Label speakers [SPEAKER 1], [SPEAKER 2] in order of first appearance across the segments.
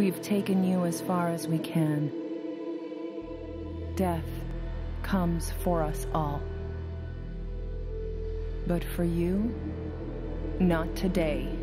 [SPEAKER 1] We've taken you as far as we can. Death comes for us all. But for you, not today.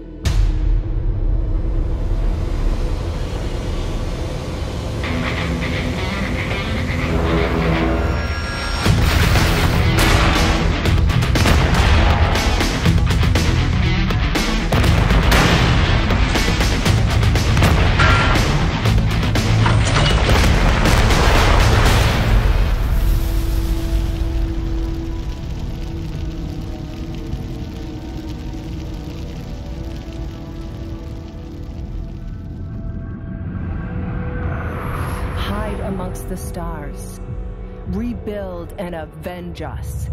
[SPEAKER 1] Amongst the stars. Rebuild and avenge us.